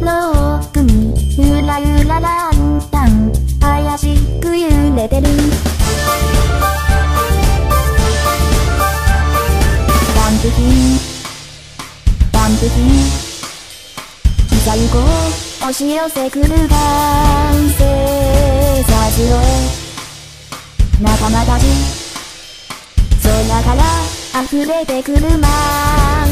ロープにゆらゆらランタン怪しく揺れてる。バンプキンバンプキン膝横押し寄せくる男性たちを仲間たち空から溢れてくる街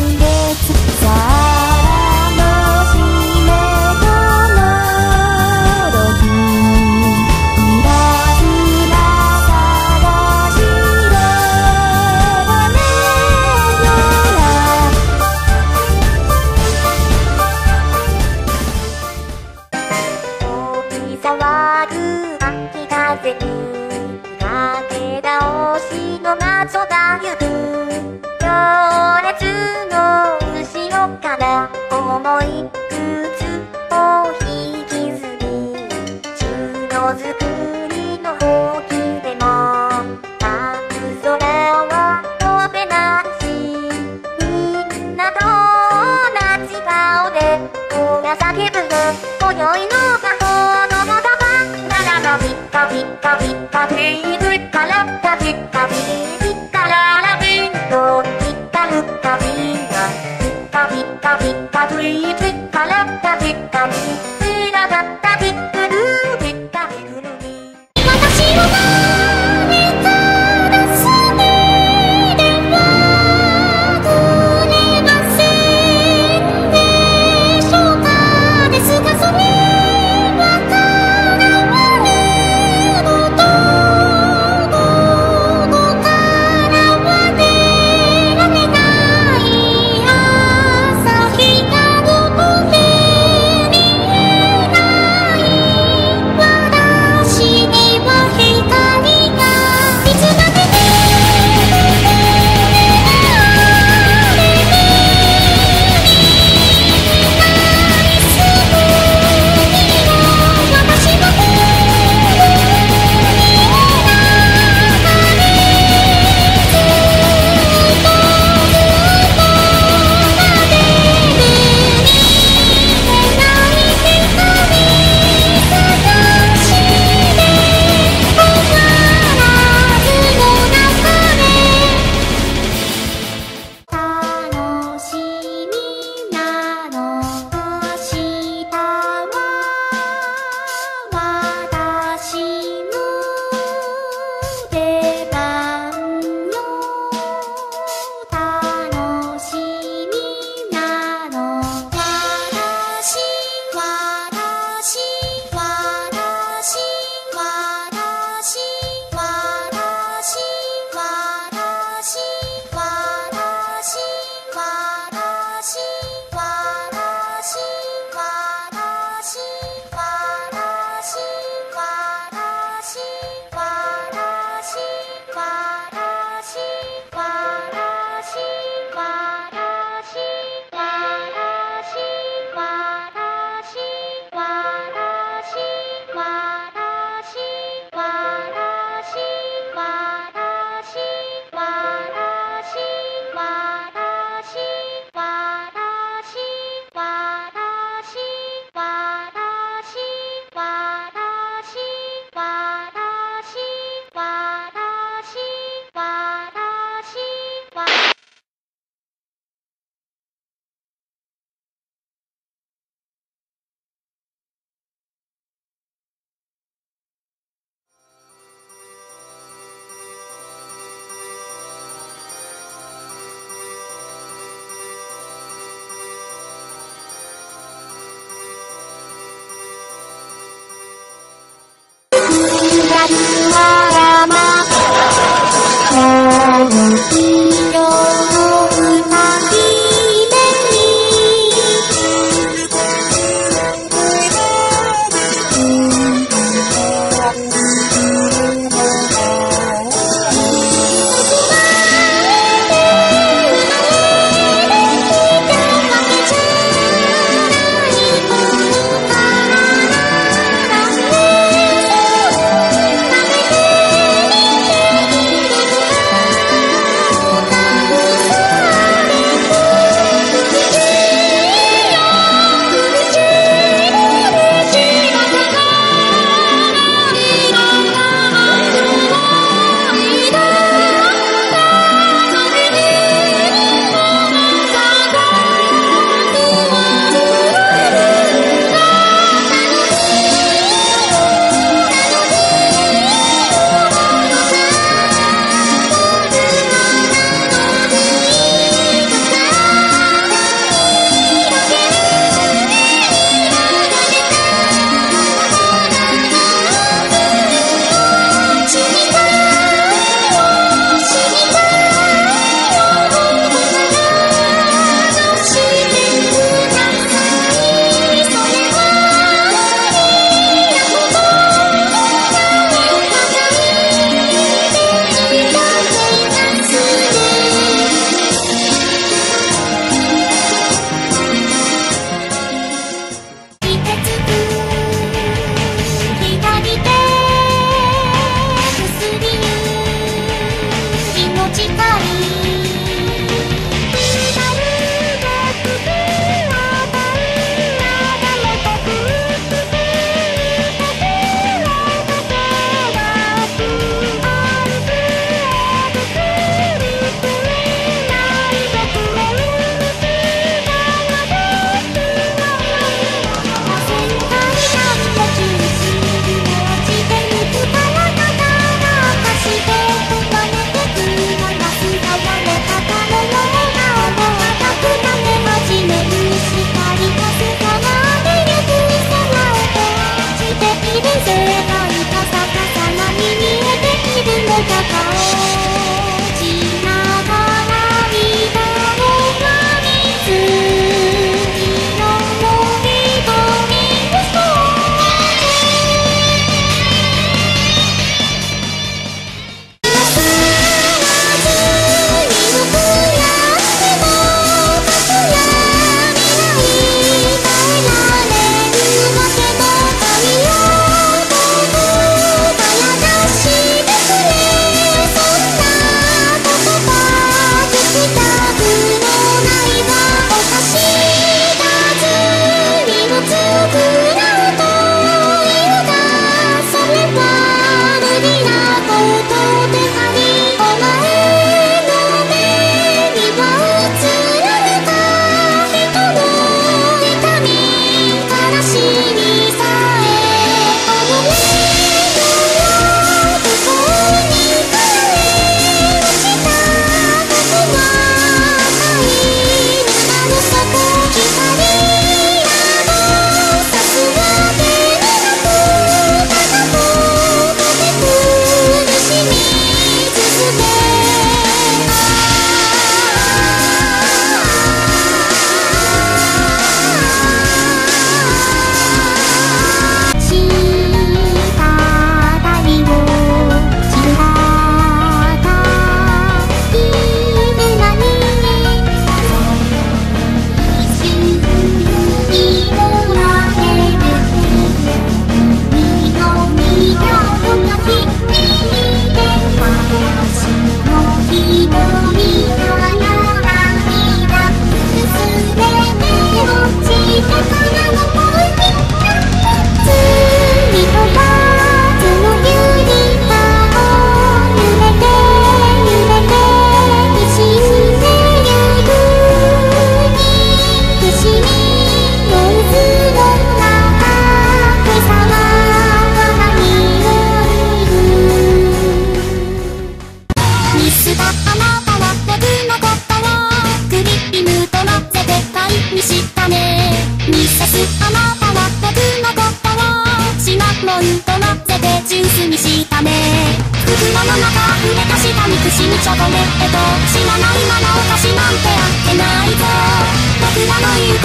騒ぐ秋風に駆け倒しの謎がゆく行列の後ろから思いくつを引きずり中のづくりのほうきでもく空は飛べなしみんなと同じ顔で子が叫ぶね今宵のカピカピーズカラッカピカピッカララピンドピカルカピーナピカピカピカピーズカラッカピカピー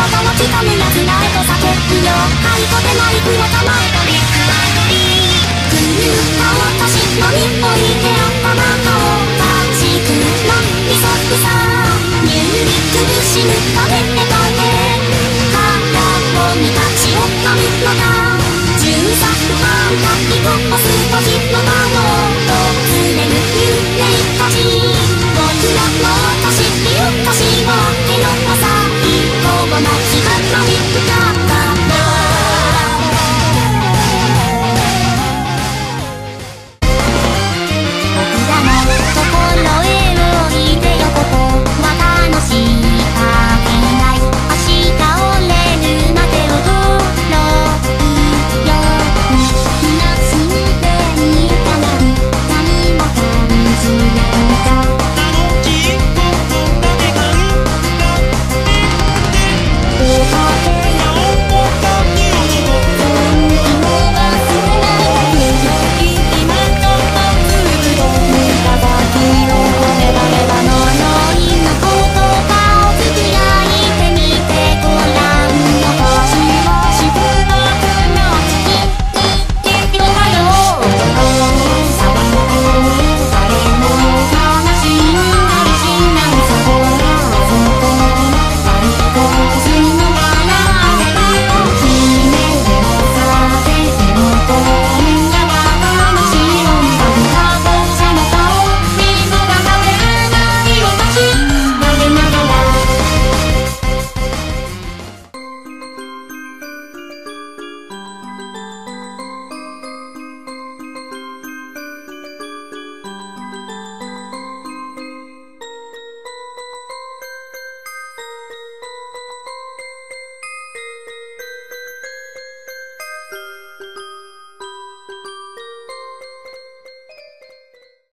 ことぬやつと叫ぶよイコテナイフを構えトリックアイドリールーとしのにおいてあったまとをバンシークランリソさニューリックに死ぬためってとて体を満たちを飲むのだくは番が日本もすとヒットマンを訪れる幽霊